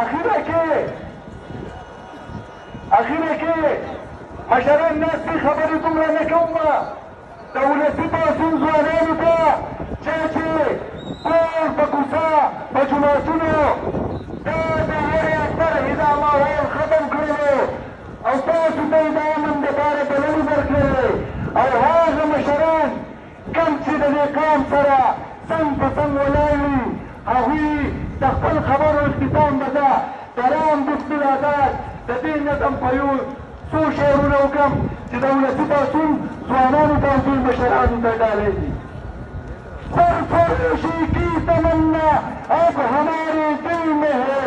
اخیره کې اخیره کې مشران ناست دي خبرې دومره نه کوم د ولسي پاڅون ځوانانو ته چا چې ټول په کوڅه په جوماتونو دا د یوه اختر هدا ماحول ختم کړلو او تاسو ته یې د امن دپاره بلنې درکړلې او هغه مشران کوم چې د دې قوم سره څنګ په څنګ ولاړ وي، هغوی د خپل خبرو اختتام به زه د رام دوست دل آزاد د دې نظم په يو څو شعرونه وکړم چې د ولسي پاڅون ځوانانو ته او دوی مشرانو ته ډالۍ دي. سرفروشي کی تمنا اب همارې دل مې هې،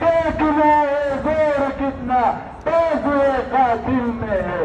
دیکھنا هې زور کتنا بازوئې قاتل مې هې.